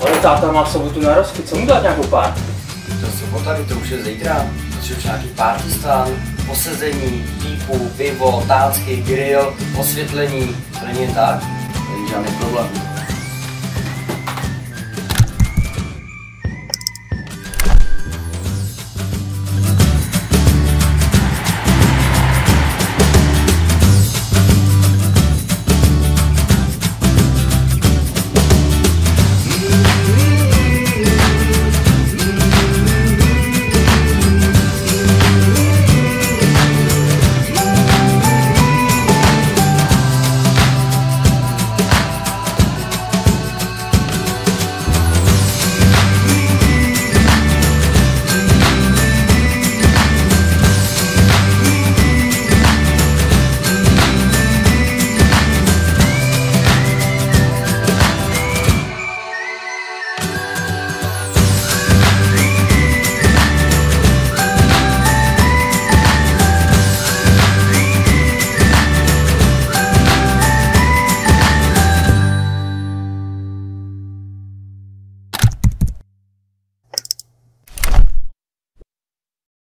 Ale táta má v sobotu narozky, co mu dát nějakou párty? To sobota, to už je zítra. To už nějaký party stán, posezení, pípu, pivo, tácky, grill, osvětlení. To není jen tak? Není žádný problém.